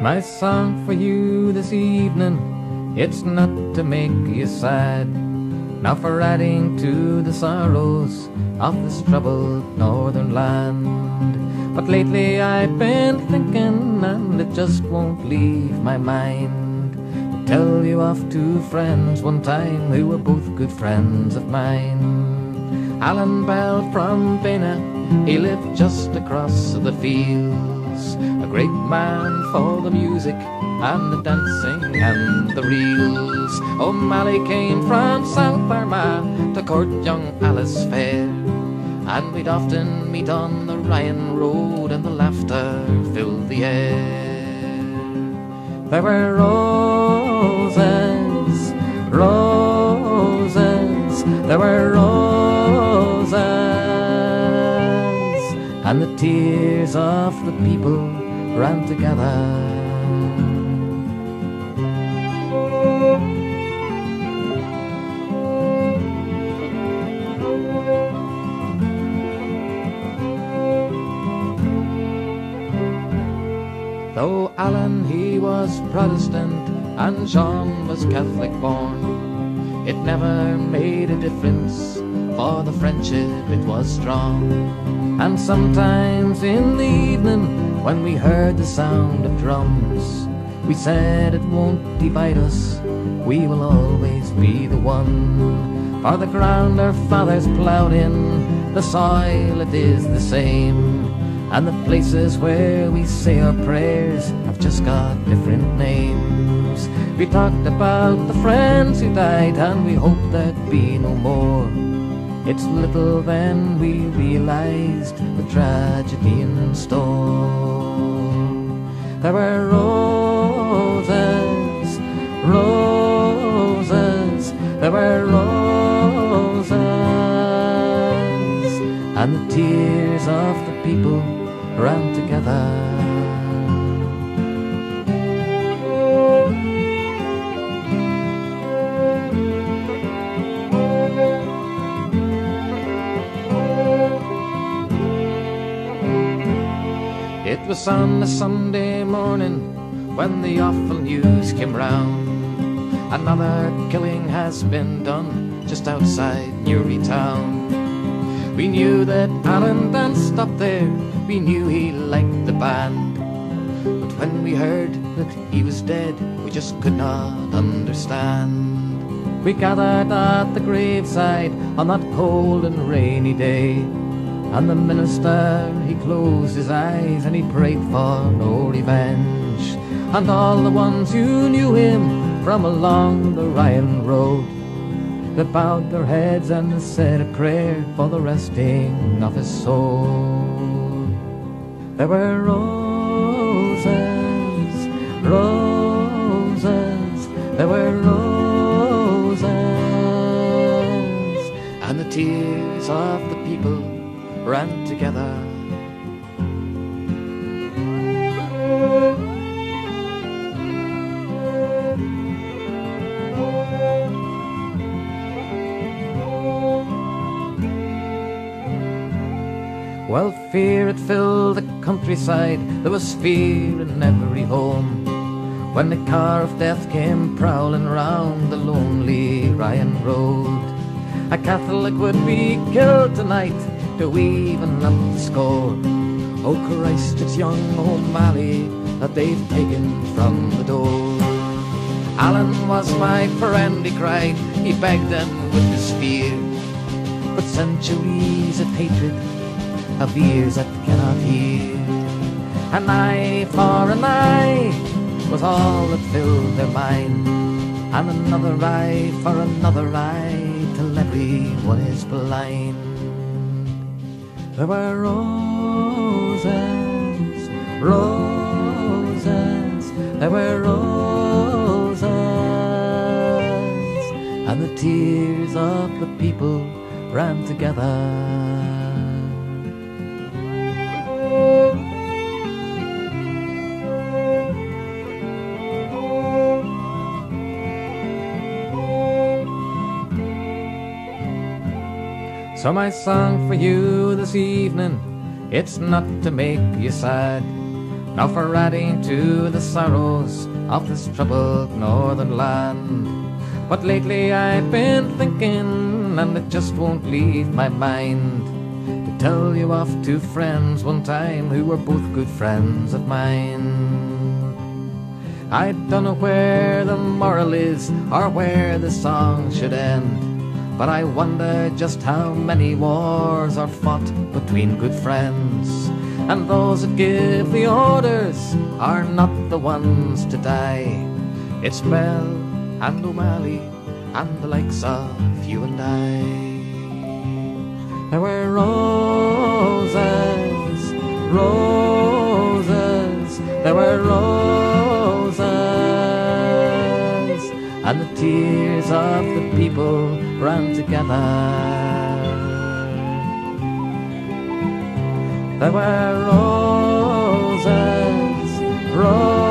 My song for you this evening, it's not to make you sad, not for adding to the sorrows of this troubled northern land. But lately I've been thinking, and it just won't leave my mind. To tell you of two friends one time who were both good friends of mine. Allan Bell from Bena, he lived just across the fields. Great man for the music and the dancing and the reels. O'Malley came from South Armagh to court young Alice Fair. And we'd often meet on the Ryan Road and the laughter filled the air. There were roses, roses, there were roses, and the tears of the people ran together. Though Allan he was Protestant and John was Catholic born, it never made a difference, for the friendship it was strong. And sometimes in the evening, when we heard the sound of drums, we said it won't divide us, we will always be the one. For the ground our fathers ploughed in, the soil it is the same. And the places where we say our prayers have just got different names. We talked about the friends who died, and we hope there'd be no more. It's little then we realized the tragedy in store. There were roses, roses, there were roses, and the tears of the people ran together. It was on a Sunday morning when the awful news came round. Another killing has been done just outside Newry town. We knew that Allan danced up there, we knew he liked the band. But when we heard that he was dead, we just could not understand. We gathered at the graveside on that cold and rainy day. And the minister, he closed his eyes and he prayed for no revenge. And all the ones who knew him from along the Ryan Road, they bowed their heads and they said a prayer for the resting of his soul. There were roses, roses, there were roses, and the tears of the people ran together. Well, fear had filled the countryside, there was fear in every home. When the car of death came prowling round the lonely Ryan Road, a Catholic would be killed tonight to even up the score. Oh Christ, it's young O'Malley that they've taken from the door. Allan was my friend, he cried, he begged them with his fear. But centuries of hatred, of years that cannot hear. An eye for an eye was all that filled their mind. And another eye for another eye till everyone is blind. There were roses, roses, there were roses, and the tears of the people ran together. So my song for you this evening, it's not to make you sad, now for adding to the sorrows of this troubled northern land. But lately I've been thinking, and it just won't leave my mind, to tell you of two friends one time who were both good friends of mine. I don't know where the moral is or where the song should end. But I wonder just how many wars are fought between good friends. And those that give the orders are not the ones to die. It's Bell and O'Malley and the likes of you and I. There were roses, roses, tears of the people run together. There were roses, roses.